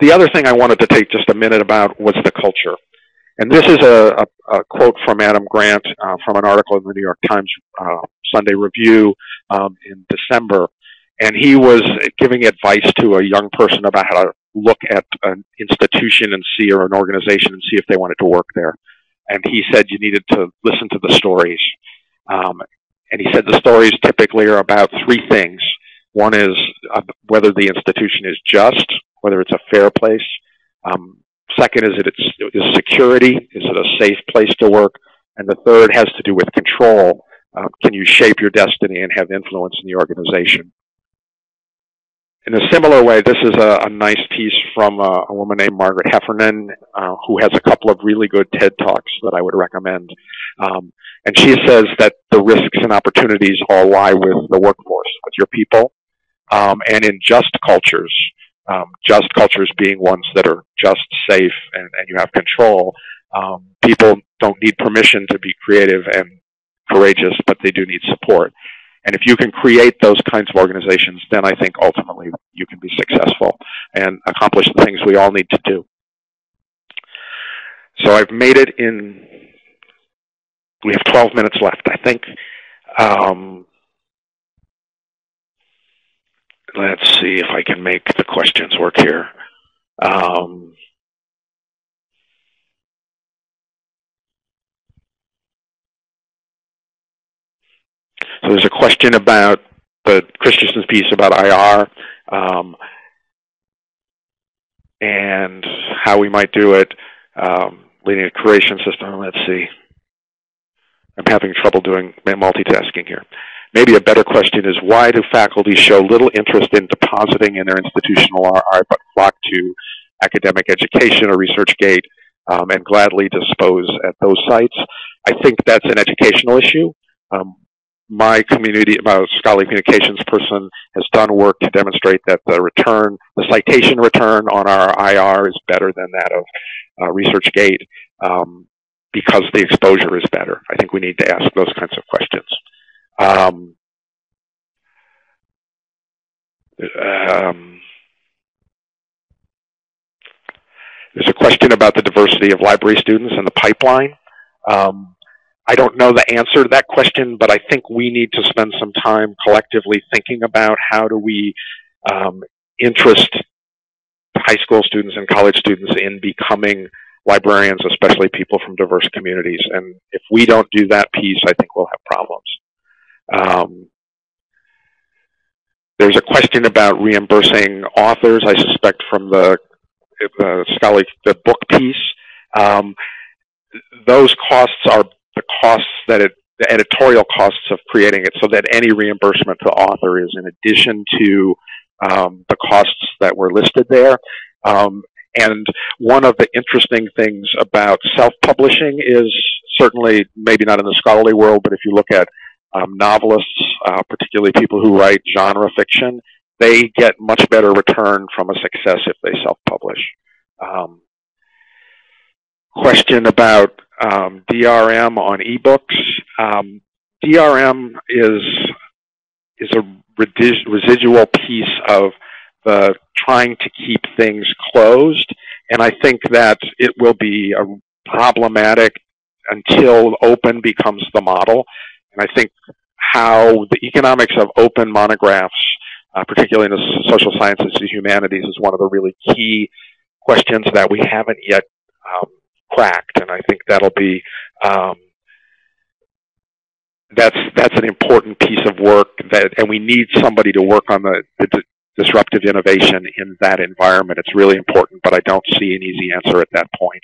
The other thing I wanted to take just a minute about was the culture. And this is a, a, a quote from Adam Grant uh, from an article in the New York Times uh, Sunday Review um, in December. And he was giving advice to a young person about how to look at an institution and see or an organization and see if they wanted to work there. And he said you needed to listen to the stories. Um, and he said the stories typically are about three things. One is uh, whether the institution is just, whether it's a fair place. Um, second is it is security. Is it a safe place to work? And the third has to do with control. Uh, can you shape your destiny and have influence in the organization? In a similar way, this is a, a nice piece from a, a, woman named Margaret Heffernan, uh, who has a couple of really good TED Talks that I would recommend. Um, and she says that the risks and opportunities all lie with the workforce, with your people, um, and in just cultures. Um, just cultures being ones that are just safe and, and you have control. Um, people don't need permission to be creative and courageous, but they do need support. And if you can create those kinds of organizations, then I think ultimately you can be successful and accomplish the things we all need to do. So I've made it in, we have 12 minutes left, I think. Um, let's see if I can make the questions work here. Um, So there's a question about the Christensen's piece about IR um, and how we might do it, um, leading a curation system. Let's see. I'm having trouble doing multitasking here. Maybe a better question is why do faculty show little interest in depositing in their institutional RI but flock to Academia.edu or ResearchGate um, and gladly dispose at those sites? I think that's an educational issue. Um, my community, my scholarly communications person has done work to demonstrate that the return, the citation return on our IR is better than that of uh, ResearchGate um, because the exposure is better. I think we need to ask those kinds of questions. Um, um, there's a question about the diversity of library students and the pipeline. Um, I don't know the answer to that question, but I think we need to spend some time collectively thinking about how do we um, interest high school students and college students in becoming librarians, especially people from diverse communities. And if we don't do that piece, I think we'll have problems. Um, there's a question about reimbursing authors, I suspect from the, scholarly, the book piece. Um, those costs are the costs that it, the editorial costs of creating it so that any reimbursement to the author is in addition to um, the costs that were listed there. Um, and one of the interesting things about self-publishing is certainly maybe not in the scholarly world, but if you look at um, novelists, uh, particularly people who write genre fiction, they get much better return from a success if they self-publish. Um, question about um, DRM on ebooks. Um, DRM is is a residual piece of the trying to keep things closed, and I think that it will be problematic until open becomes the model. And I think how the economics of open monographs, uh, particularly in the social sciences and humanities, is one of the really key questions that we haven't yet um, cracked, and I think that'll be um, that's that's an important piece of work that, and we need somebody to work on the, the disruptive innovation in that environment. It's really important, but I don't see an easy answer at that point.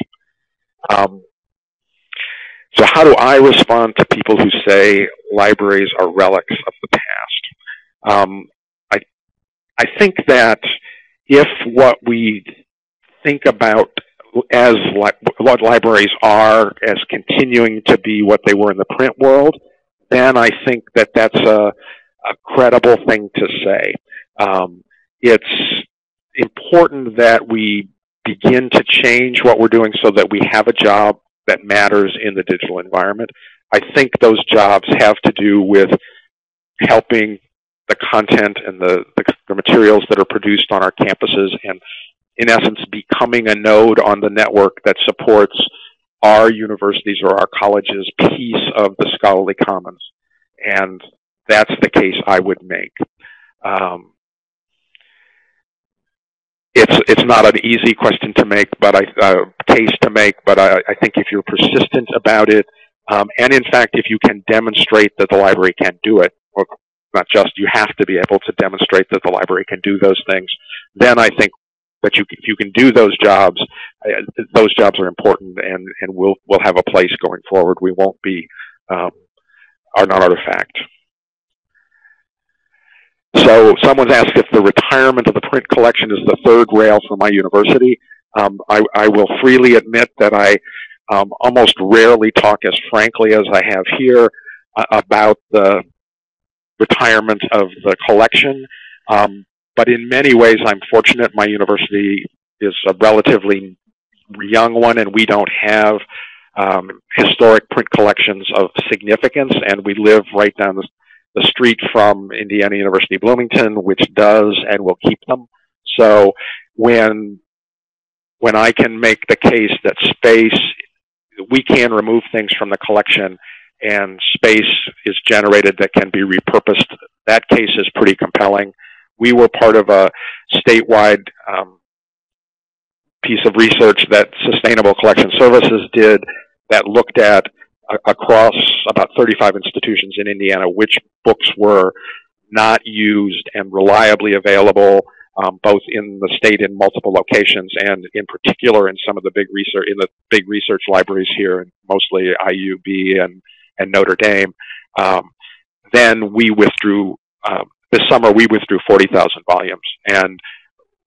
Um, so how do I respond to people who say libraries are relics of the past? Um, I, I think that if what we think about as li what libraries are as continuing to be what they were in the print world, then I think that that's a, a credible thing to say. Um, it's important that we begin to change what we're doing so that we have a job that matters in the digital environment. I think those jobs have to do with helping the content and the, the, the materials that are produced on our campuses and in essence, becoming a node on the network that supports our universities or our colleges piece of the scholarly commons. And that's the case I would make. Um, it's it's not an easy question to make, but I uh, case to make. But I, I think if you're persistent about it, um, and in fact, if you can demonstrate that the library can do it, or not just you have to be able to demonstrate that the library can do those things, then I think that you if you can do those jobs, uh, those jobs are important, and and we'll we'll have a place going forward. We won't be um, are not artifact. So someone's asked if the retirement of the print collection is the third rail for my university. Um, I, I, will freely admit that I um, almost rarely talk as frankly as I have here uh, about the retirement of the collection. Um, but in many ways, I'm fortunate. My university is a relatively young one, and we don't have um, historic print collections of significance, and we live right down the, the street from Indiana University Bloomington, which does and will keep them. So when when I can make the case that space, we can remove things from the collection and space is generated that can be repurposed, that case is pretty compelling we were part of a statewide um, piece of research that Sustainable Collection Services did that looked at uh, across about 35 institutions in Indiana which books were not used and reliably available um, both in the state in multiple locations and in particular in some of the big research in the big research libraries here, and mostly IUB and and Notre Dame. Um, then we withdrew um, this summer we withdrew 40,000 volumes. And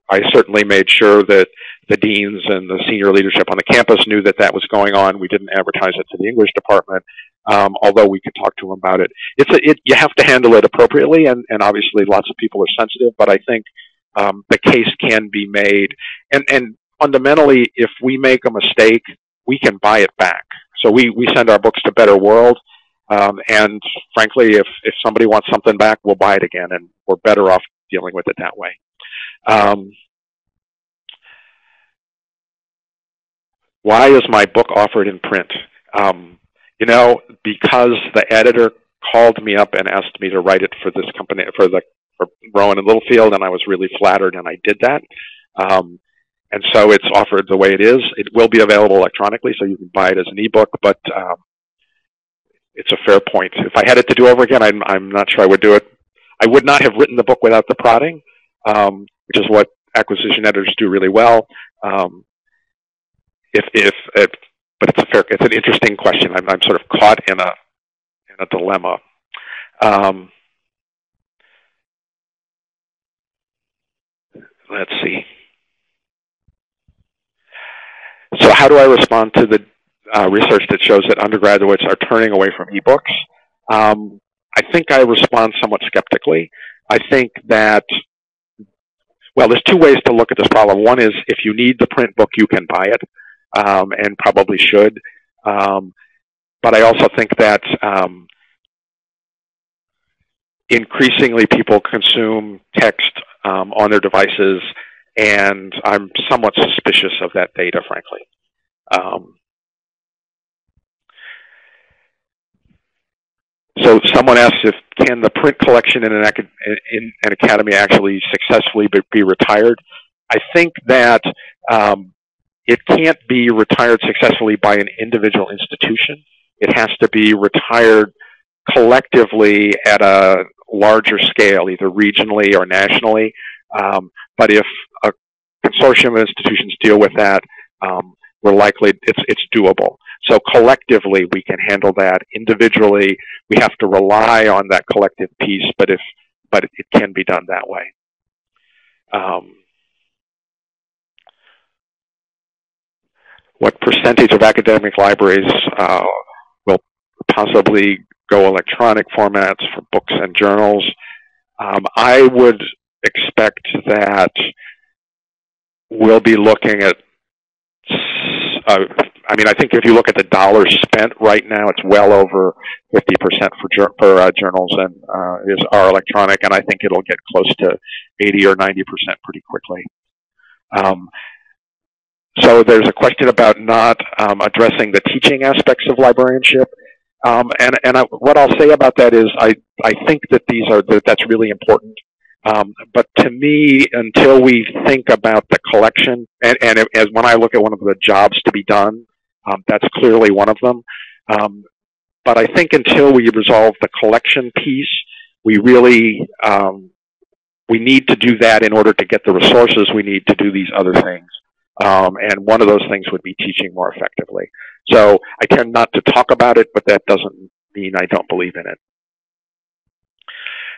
I certainly made sure that the deans and the senior leadership on the campus knew that that was going on. We didn't advertise it to the English department, um, although we could talk to them about it. It's a, it, you have to handle it appropriately, and, and obviously lots of people are sensitive, but I think um, the case can be made. And, and fundamentally, if we make a mistake, we can buy it back. So we, we send our books to Better World. Um, and frankly, if, if somebody wants something back, we'll buy it again, and we're better off dealing with it that way. Um, why is my book offered in print? Um, you know, because the editor called me up and asked me to write it for this company, for the for Rowman and Littlefield, and I was really flattered, and I did that. Um, and so it's offered the way it is. It will be available electronically, so you can buy it as an ebook. But um, it's a fair point. If I had it to do over again, I'm I'm not sure I would do it. I would not have written the book without the prodding, um, which is what acquisition editors do really well. Um, if, if, if, but it's a fair, it's an interesting question. I'm, I'm sort of caught in a in a dilemma. Um, let's see. So how do I respond to the uh, research that shows that undergraduates are turning away from ebooks? Um, I think I respond somewhat skeptically. I think that, well, there's two ways to look at this problem. One is if you need the print book, you can buy it, um, and probably should. Um, but I also think that um, increasingly people consume text um, on their devices, and I'm somewhat suspicious of that data, frankly. Um, so someone asked if can the print collection in an, in an academy actually successfully be retired. I think that um, it can't be retired successfully by an individual institution. It has to be retired collectively at a larger scale, either regionally or nationally. Um, but if a consortium of institutions deal with that, um, we're likely it's it's doable. So collectively, we can handle that. Individually, we have to rely on that collective piece, but if but it can be done that way. Um, what percentage of academic libraries uh, will possibly go electronic formats for books and journals? Um, I would expect that we'll be looking at uh, I mean, I think if you look at the dollars spent right now, it's well over 50% for, for uh, journals and uh, is are electronic, and I think it'll get close to 80 or 90% pretty quickly. Um, so there's a question about not um, addressing the teaching aspects of librarianship. Um, and and I, what I'll say about that is I, I think that these are that that's really important. Um, but to me, until we think about the collection, and, and as when I look at one of the jobs to be done, um, that's clearly one of them. Um, but I think until we resolve the collection piece, we really um, we need to do that in order to get the resources we need to do these other things. Um, and one of those things would be teaching more effectively. So I tend not to talk about it, but that doesn't mean I don't believe in it.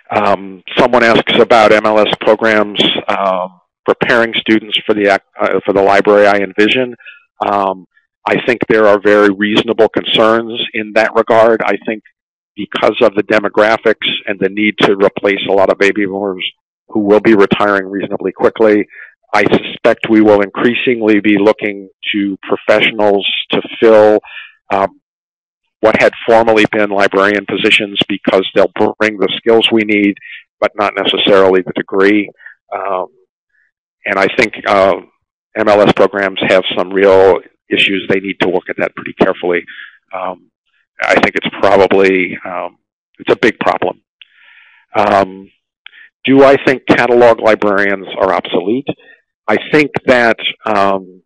Um, someone asks about MLS programs um, preparing students for the uh, for the library I envision. Um, I think there are very reasonable concerns in that regard. I think because of the demographics and the need to replace a lot of baby boomers who will be retiring reasonably quickly, I suspect we will increasingly be looking to professionals to fill um, what had formerly been librarian positions because they'll bring the skills we need, but not necessarily the degree. Um, and I think uh, MLS programs have some real issues. They need to look at that pretty carefully. Um, I think it's probably um, it's a big problem. Um, do I think catalog librarians are obsolete? I think that um,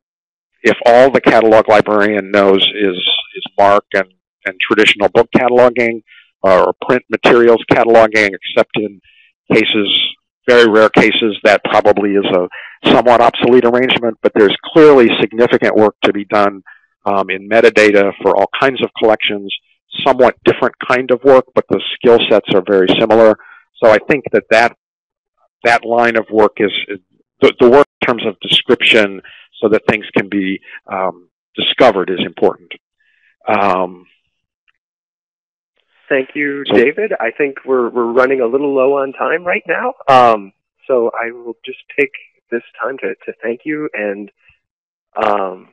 if all the catalog librarian knows is is MARC and and traditional book cataloging or print materials cataloging, except in cases, very rare cases, that probably is a somewhat obsolete arrangement, but there's clearly significant work to be done um, in metadata for all kinds of collections, somewhat different kind of work, but the skill sets are very similar. So I think that that, that line of work is, the, the work in terms of description so that things can be um, discovered is important. Um, Thank you, David. I think we're we're running a little low on time right now. Um, so I will just take this time to, to thank you and um,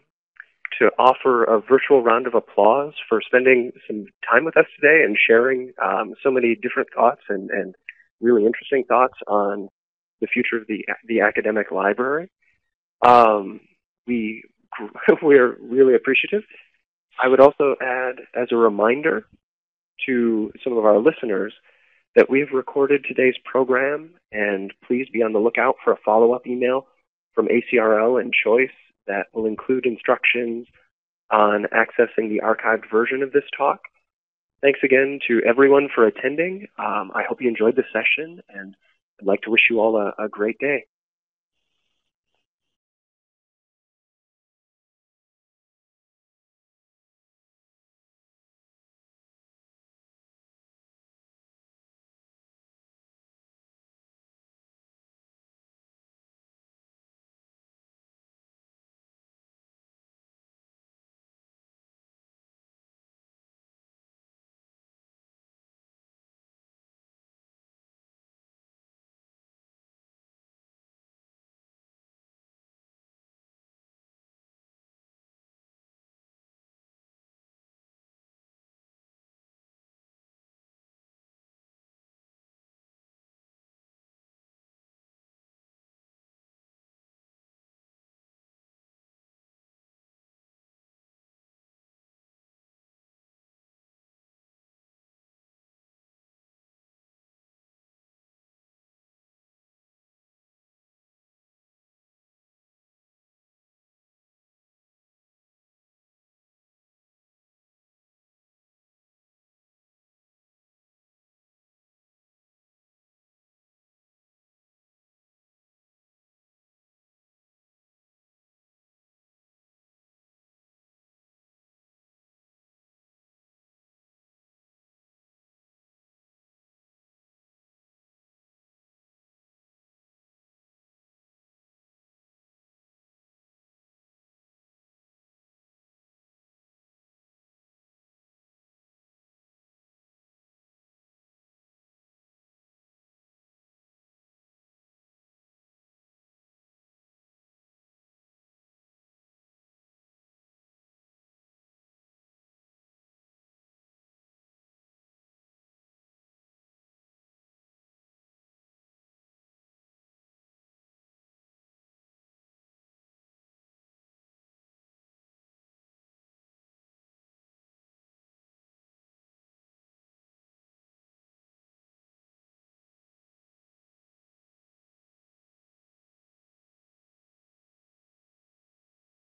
to offer a virtual round of applause for spending some time with us today and sharing um, so many different thoughts and, and really interesting thoughts on the future of the the academic library. Um, we we're really appreciative. I would also add, as a reminder to some of our listeners, that we've recorded today's program, and please be on the lookout for a follow-up email from ACRL and Choice that will include instructions on accessing the archived version of this talk. Thanks again to everyone for attending. Um, I hope you enjoyed the session, and I'd like to wish you all a, a great day.